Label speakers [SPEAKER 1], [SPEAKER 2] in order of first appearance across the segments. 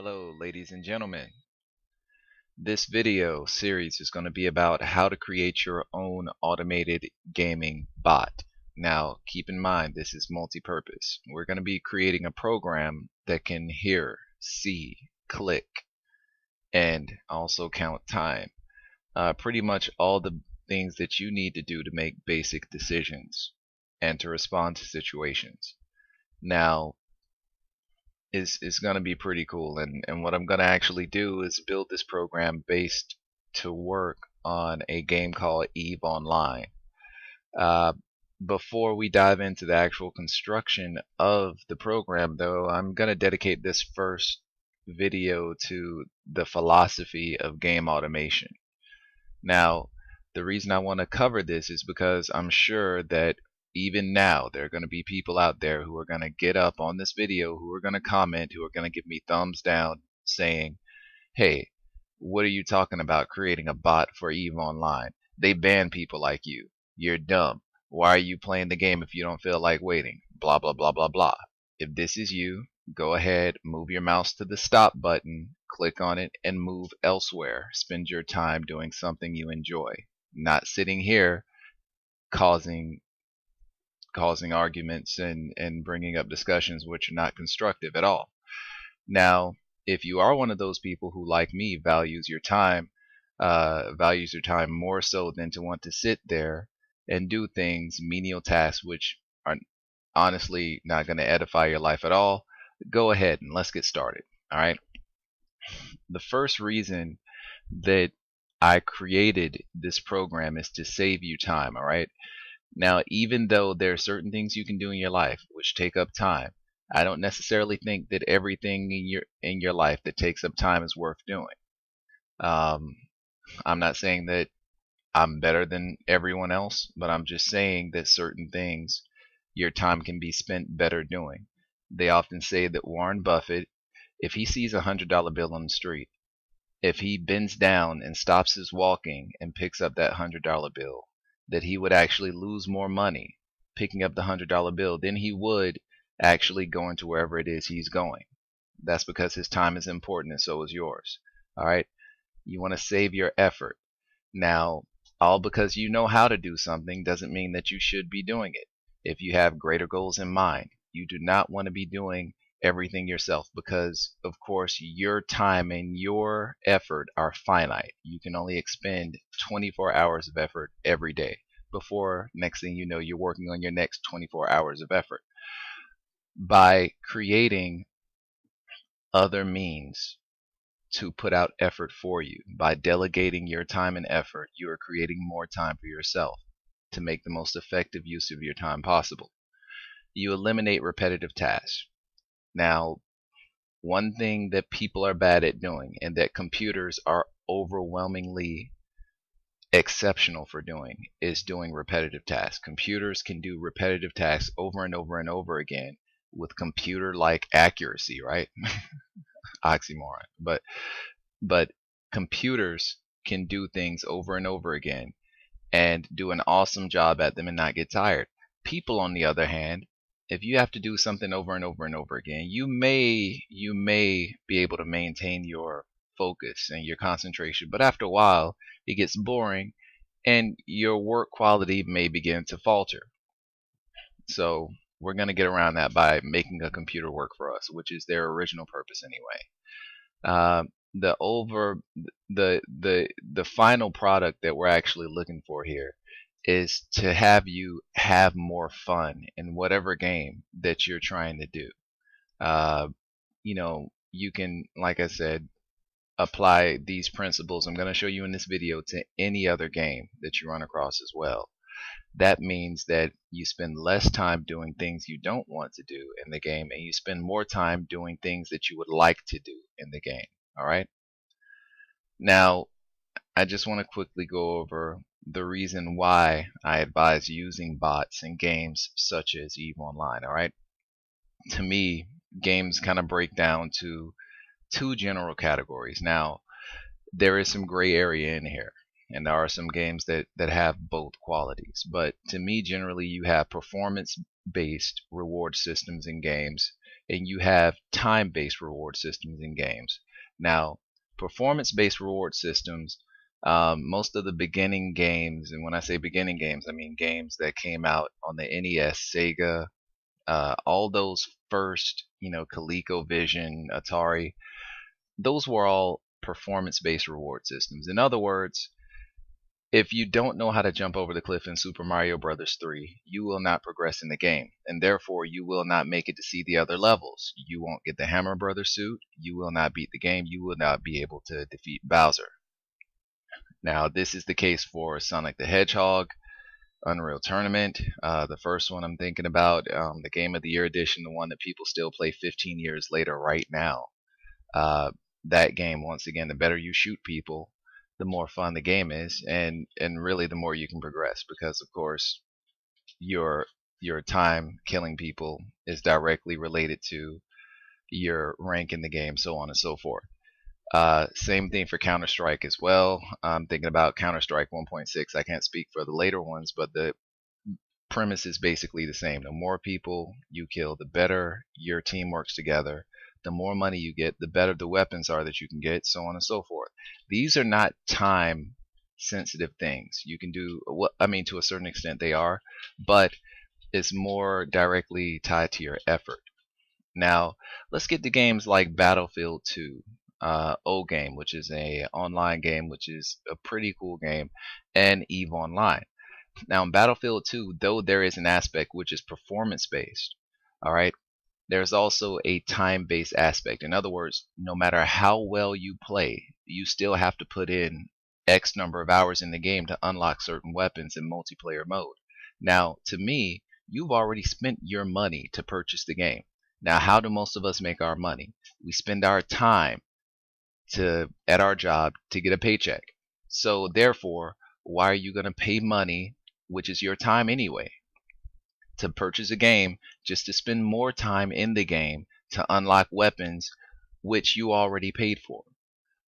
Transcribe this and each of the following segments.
[SPEAKER 1] Hello ladies and gentlemen. This video series is going to be about how to create your own automated gaming bot. Now keep in mind this is multi-purpose. We're going to be creating a program that can hear, see, click, and also count time. Uh, pretty much all the things that you need to do to make basic decisions and to respond to situations. Now is is going to be pretty cool and and what I'm going to actually do is build this program based to work on a game called Eve Online. Uh, before we dive into the actual construction of the program though I'm going to dedicate this first video to the philosophy of game automation. Now the reason I want to cover this is because I'm sure that even now there are going to be people out there who are going to get up on this video who are going to comment who are going to give me thumbs down saying hey what are you talking about creating a bot for eve online? They ban people like you. You're dumb. Why are you playing the game if you don't feel like waiting? Blah blah blah blah blah. If this is you go ahead move your mouse to the stop button click on it and move elsewhere. Spend your time doing something you enjoy. Not sitting here causing causing arguments and, and bringing up discussions which are not constructive at all. Now, if you are one of those people who, like me, values your time, uh, values your time more so than to want to sit there and do things, menial tasks, which are honestly not going to edify your life at all, go ahead and let's get started. All right. The first reason that I created this program is to save you time. All right. Now, even though there are certain things you can do in your life which take up time, I don't necessarily think that everything in your in your life that takes up time is worth doing. Um, I'm not saying that I'm better than everyone else, but I'm just saying that certain things your time can be spent better doing. They often say that Warren Buffett, if he sees a hundred dollar bill on the street, if he bends down and stops his walking and picks up that hundred dollar bill, that he would actually lose more money picking up the hundred dollar bill than he would actually going to wherever it is he's going. That's because his time is important and so is yours. All right. You want to save your effort. Now, all because you know how to do something doesn't mean that you should be doing it. If you have greater goals in mind, you do not want to be doing everything yourself because of course your time and your effort are finite. You can only expend 24 hours of effort every day before next thing you know you're working on your next 24 hours of effort. By creating other means to put out effort for you by delegating your time and effort you are creating more time for yourself to make the most effective use of your time possible. You eliminate repetitive tasks now, one thing that people are bad at doing and that computers are overwhelmingly exceptional for doing is doing repetitive tasks. Computers can do repetitive tasks over and over and over again with computer like accuracy, right? Oxymoron. But but computers can do things over and over again and do an awesome job at them and not get tired. People on the other hand if you have to do something over and over and over again, you may you may be able to maintain your focus and your concentration, but after a while it gets boring and your work quality may begin to falter. So we're going to get around that by making a computer work for us, which is their original purpose anyway. Uh, the over the the the final product that we're actually looking for here is to have you have more fun in whatever game that you're trying to do. Uh, you know, you can, like I said, apply these principles I'm going to show you in this video to any other game that you run across as well. That means that you spend less time doing things you don't want to do in the game and you spend more time doing things that you would like to do in the game. Alright? Now, I just want to quickly go over the reason why I advise using bots in games such as EVE Online, alright? To me, games kind of break down to two general categories. Now, there is some gray area in here, and there are some games that, that have both qualities. But to me, generally, you have performance based reward systems in games, and you have time-based reward systems in games. Now, performance-based reward systems, um, most of the beginning games, and when I say beginning games, I mean games that came out on the NES, Sega, uh, all those first, you know, ColecoVision, Atari, those were all performance-based reward systems. In other words, if you don't know how to jump over the cliff in Super Mario Bros. 3, you will not progress in the game, and therefore you will not make it to see the other levels. You won't get the Hammer Brothers suit, you will not beat the game, you will not be able to defeat Bowser. Now, this is the case for Sonic the Hedgehog, Unreal Tournament, uh, the first one I'm thinking about, um, the Game of the Year edition, the one that people still play 15 years later right now. Uh, that game, once again, the better you shoot people, the more fun the game is, and and really the more you can progress because of course your your time killing people is directly related to your rank in the game, so on and so forth. Uh, same thing for Counter Strike as well. I'm thinking about Counter Strike 1.6. I can't speak for the later ones, but the premise is basically the same. The more people you kill, the better your team works together, the more money you get, the better the weapons are that you can get, so on and so forth. These are not time sensitive things. You can do what I mean to a certain extent they are, but it's more directly tied to your effort. Now, let's get to games like Battlefield 2, uh, OGame, which is a online game, which is a pretty cool game, and Eve Online. Now, in Battlefield 2, though there is an aspect which is performance based, all right, there's also a time-based aspect. In other words, no matter how well you play, you still have to put in X number of hours in the game to unlock certain weapons in multiplayer mode. Now, to me, you've already spent your money to purchase the game. Now, how do most of us make our money? We spend our time to at our job to get a paycheck. So therefore, why are you going to pay money, which is your time anyway? to purchase a game just to spend more time in the game to unlock weapons which you already paid for.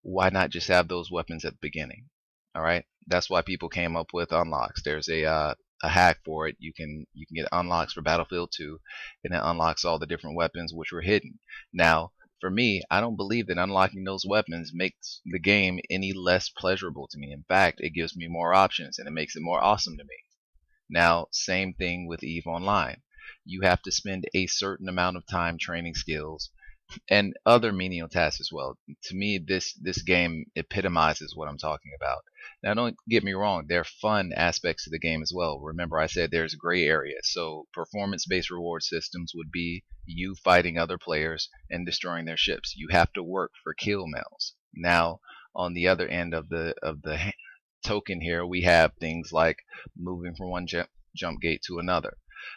[SPEAKER 1] Why not just have those weapons at the beginning? All right, that's why people came up with unlocks. There's a uh, a hack for it. You can you can get unlocks for Battlefield 2, and it unlocks all the different weapons which were hidden. Now, for me, I don't believe that unlocking those weapons makes the game any less pleasurable to me. In fact, it gives me more options and it makes it more awesome to me. Now, same thing with EVE Online. You have to spend a certain amount of time training skills and other menial tasks as well. To me, this this game epitomizes what I'm talking about. Now, don't get me wrong; there are fun aspects to the game as well. Remember, I said there's gray areas. So, performance-based reward systems would be you fighting other players and destroying their ships. You have to work for kill mails. Now, on the other end of the of the token here, we have things like moving from one jump, jump gate to another.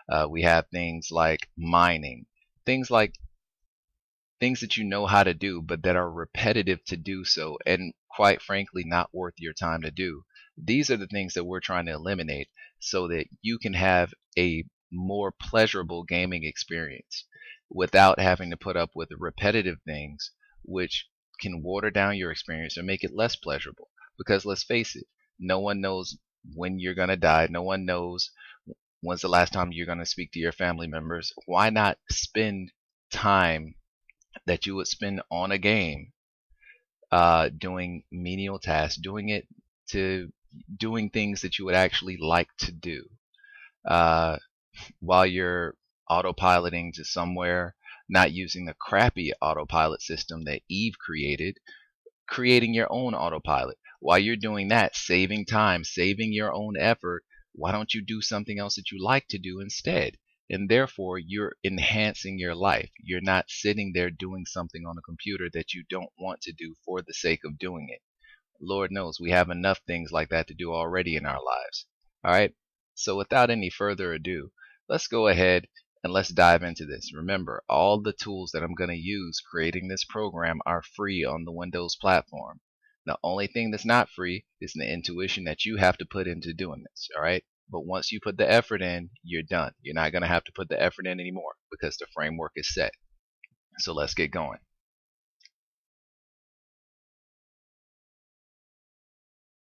[SPEAKER 1] Uh, we have things like mining, things like things that you know how to do, but that are repetitive to do so, and quite frankly, not worth your time to do. These are the things that we're trying to eliminate so that you can have a more pleasurable gaming experience without having to put up with repetitive things which can water down your experience or make it less pleasurable. Because let's face it, no one knows when you're going to die. No one knows when's the last time you're going to speak to your family members. Why not spend time that you would spend on a game uh, doing menial tasks, doing it to doing things that you would actually like to do uh, while you're autopiloting to somewhere, not using the crappy autopilot system that Eve created, creating your own autopilot. While you're doing that, saving time, saving your own effort, why don't you do something else that you like to do instead? And therefore, you're enhancing your life. You're not sitting there doing something on a computer that you don't want to do for the sake of doing it. Lord knows we have enough things like that to do already in our lives. All right. So without any further ado, let's go ahead and let's dive into this. Remember, all the tools that I'm going to use creating this program are free on the Windows platform. The only thing that's not free is the intuition that you have to put into doing this, all right? But once you put the effort in, you're done. You're not going to have to put the effort in anymore because the framework is set. So let's get going.